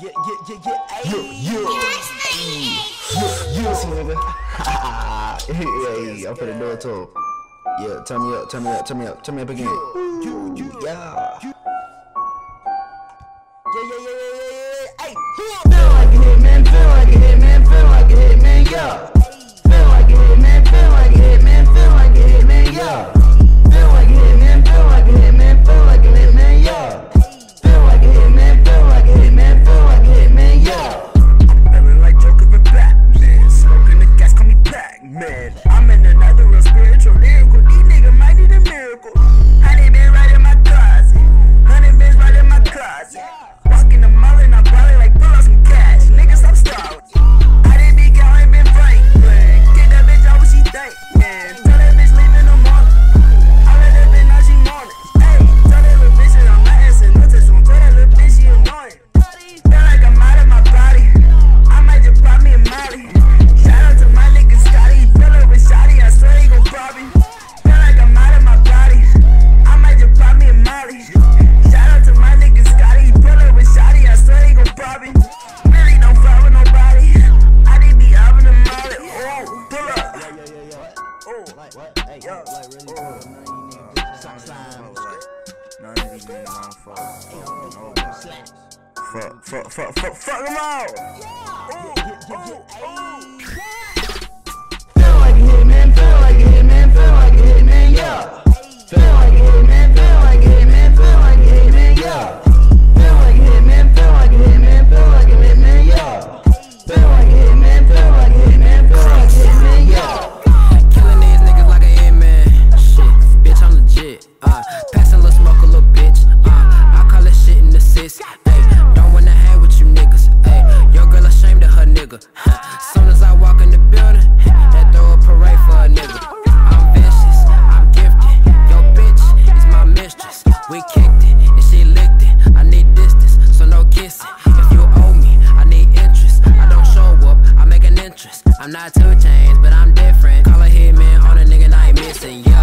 Yeah, yeah, yeah, yeah. yeah, yeah, yeah, yeah, yeah, yeah, yeah, I'm finna do it too. Yeah, turn me up, turn me up, turn me up, turn me up again. Yo, yo, yeah. Yeah, yeah, yeah, yeah, yeah, yeah. Hey, who up? Now I can hit me. like, really oh, fuck. Fuck, fuck, fuck, fuck, fuck them out! Yeah! Ooh, ooh, ooh. I'm not 2 Chainz, but I'm different. Call a hitman on a nigga, not missing. Yeah.